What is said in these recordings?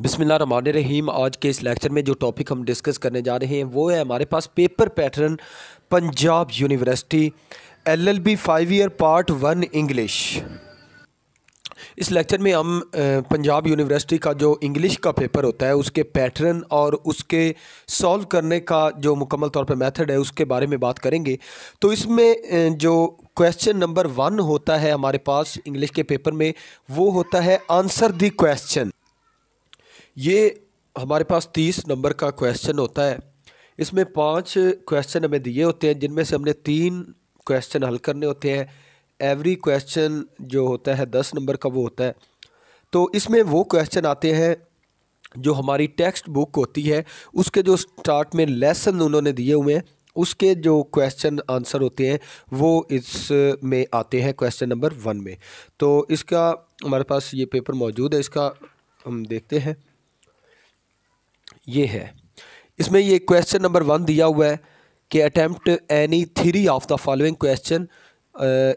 बिसमीम आज के इस लेक्चर में जो टॉपिक हम डिस्कस करने जा रहे हैं, वो है हमारे पास paper pattern, Punjab university, LLB five year part one English. इस लेक्चर में हम पंजाब यूनिवर्सिटी का जो इंग्लिश का पेपर होता है, उसके पैटर्न और उसके सॉल्व करने का जो मुकम्मल तौर पर मेथड है, उसके बारे में बात करेंगे। तो इसमें जो क्वेश्चन नंबर वन होता है हमारे पास इंग्लिश के पेपर में, वो होता है आंसर दी क्वेश्चन। ये हमारे पास तीस नंबर का क्वेश्चन होता है। इसमें पाँच क्वेश्चन हमें दिए होते हैं, जिनमें से हमने तीन क्वेश्चन हल करने होते हैं। एवरी क्वेश्चन जो होता है, दस नंबर का वो होता है। तो इसमें वो क्वेश्चन आते हैं, जो हमारी टेक्स्ट बुक होती है, उसके जो स्टार्ट में लेसन उन्होंने दिए हुए हैं, उसके जो क्वेश्चन आंसर होते हैं, वो इस में आते हैं क्वेश्चन नंबर वन में। तो इसका हमारे पास ये पेपर मौजूद है, इसका हम देखते हैं। ये है। इसमें ये क्वेश्चन नंबर वन दिया हुआ है कि attempt any three of the following question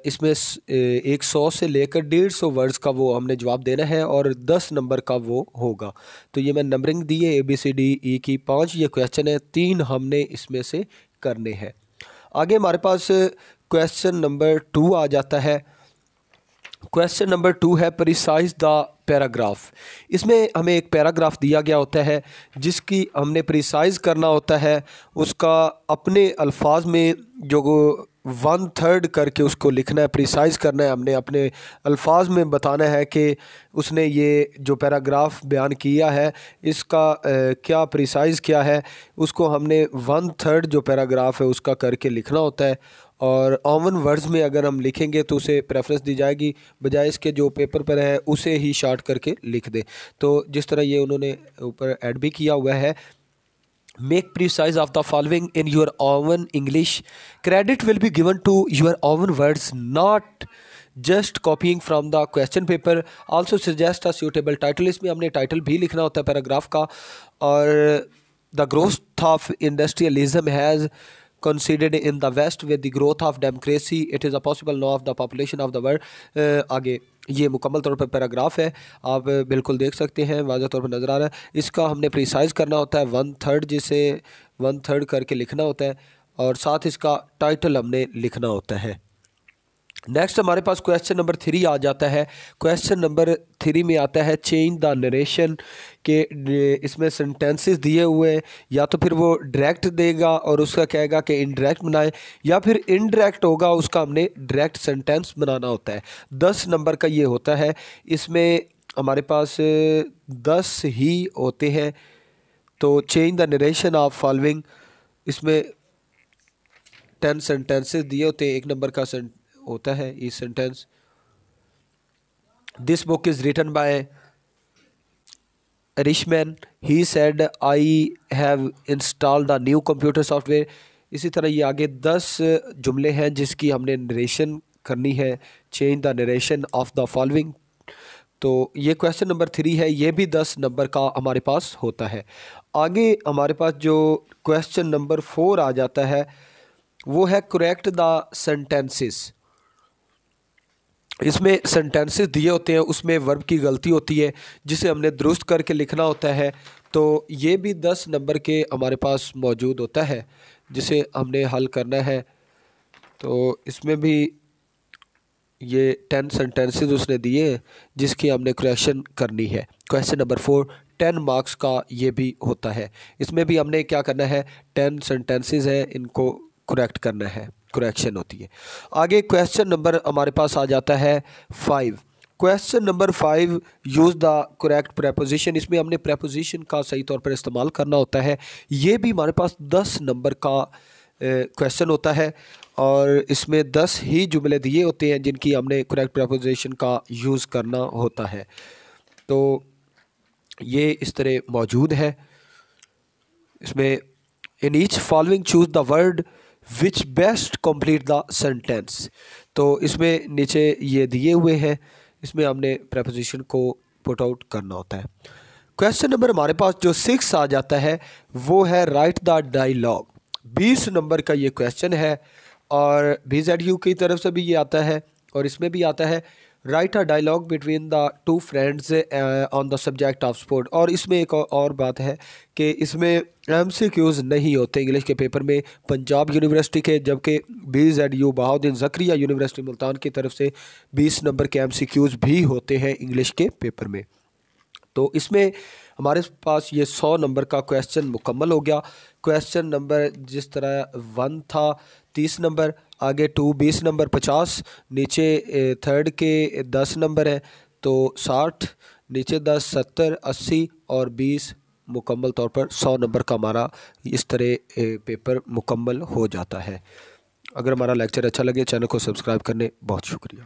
इसमें एक सौ से लेकर डेढ़ सौ वर्ड्स का वो हमने जवाब देना है और दस नंबर का वो होगा। तो ये मैं नंबरिंग दी है A B C D E की पाँच, ये क्वेश्चन है, तीन हमने इसमें से करने हैं। आगे हमारे पास क्वेश्चन नंबर टू आ जाता है। क्वेश्चन नंबर टू है प्रिसाइज द पैराग्राफ इसमें हमें एक पैराग्राफ दिया गया होता है जिसकी हमने प्रिसाइज करना होता है उसका अपने अल्फाज में जो वन थर्ड करके उसको लिखना है प्रिसाइज करना है हमने अपने अल्फाज में बताना है कि उसने ये जो पैराग्राफ बयान किया है इसका आ, क्या प्रिसाइज क्या है उसको हमने वन थर्ड जो पैराग्राफ है उसका करके लिखना होता है। और ओवन वर्ड्स में अगर हम लिखेंगे तो उसे प्रेफरेंस दी जाएगी, बजाय इसके जो पेपर पर है, उसे ही शार्ट करके लिख दें। तो जिस तरह ये उन्होंने ऊपर ऐड भी किया हुआ है make precise of the following in your own English credit will be given to your own words not just copying from the question paper also suggest a suitable title इसमें हमने टाइटल भी लिखना होता है पैराग्राफ का। और the growth of industrialism has considered in the West with the growth of democracy it is a possible law of the population of the world uh, आगे ये मुकम्मल तौर पर पैराग्राफ है। आप बिल्कुल देख सकते हैं वाजह तौर पर नज़र आ रहा है। इसका हमने प्रिसाइज करना होता है वन थर्ड जिसे वन थर्ड करके लिखना होता है और साथ इसका टाइटल हमने लिखना होता है। नेक्स्ट हमारे पास क्वेश्चन नंबर थ्री आ जाता है। क्वेश्चन नंबर थ्री में आता है चेंज द नरेशन के इसमें सेंटेंसेस दिए हुए हैं। या तो फिर वो डायरेक्ट देगा और उसका कहेगा कि इनडायरेक्ट बनाए, या फिर इनडायरेक्ट होगा, उसका हमने डायरेक्ट सेंटेंस बनाना होता है। दस नंबर का ये होता है। इसमें हमारे पास दस ही होते हैं। तो change the narration of following इसमें टेन सेंटेंसेस दिए होते हैं। एक नंबर का सेंट होता है, ये sentence this book is written by Richman he said I have install the new computer software इसी तरह ये आगे दस जुमले हैं जिसकी हमने नरेशन करनी है change the narration of the following तो ये क्वेश्चन नंबर थ्री है, ये भी दस नंबर का हमारे पास होता है। आगे हमारे पास जो क्वेश्चन नंबर फोर आ जाता है, वो है करेक्ट द सेंटेंसेस इसमें सेंटेंसेस दिए होते हैं, उसमें वर्ब की गलती होती है, जिसे हमने दुरुस्त करके लिखना होता है। तो ये भी दस नंबर के हमारे पास मौजूद होता है, जिसे हमने हल करना है। तो इसमें भी ये टेन सेंटेंसेस उसने दिए जिसकी हमने क्वेश्चन करनी है। Question number four ten marks का ये भी होता है। इसमें भी हमने क्या करना है टेन सेंटेंसेस हैं, इनको करेक्ट करना है। करेक्शन होती है। आगे क्वेश्चन नंबर हमारे पास आ जाता है five question number five use the correct preposition इसमें हमने प्रपोजिशन का सही तौर पर इस्तेमाल करना होता है। ये भी हमारे पास दस नंबर का क्वेश्चन होता है और इसमें दस ही जुमले दिए होते हैं जिनकी हमने करेक्ट प्रपोजिशन का यूज़ करना होता है। तो ये इस तरह मौजूद है। इसमें in each following choose the word which best complete the sentence तो इसमें नीचे ये दिए हुए हैं, इसमें हमने प्रपोजिशन को पुट आउट करना होता है। क्वेश्चन नंबर हमारे पास जो सिक्स आ जाता है, वो है राइट द डायलॉग बीस नंबर का ये क्वेश्चन है, और बी जेड यू की तरफ़ से भी ये आता है, और इसमें भी आता है write a dialogue between the two friends on the subject of sport और इसमें एक और बात है कि इसमें एम सी क्यूज़ नहीं होते इंग्लिश के पेपर में। पंजाब यूनिवर्सिटी के, जबकि B Z U Bahauddin Zakariya university Multan की तरफ़ से बीस नंबर के एम सी क्यूज़ भी होते हैं इंग्लिश के पेपर में। तो इसमें हमारे पास ये सौ नंबर का क्वेश्चन मुकम्मल हो गया। क्वेश्चन नंबर जिस तरह वन था तीस नंबर, आगे टू, बीस नंबर, पचास, नीचे थर्ड के दस नंबर हैं तो साठ, नीचे दस, सत्तर, अस्सी और बीस मुकम्मल तौर पर सौ नंबर का हमारा इस तरह पेपर मुकम्मल हो जाता है। अगर हमारा लेक्चर अच्छा लगे चैनल को सब्सक्राइब करने, बहुत शुक्रिया।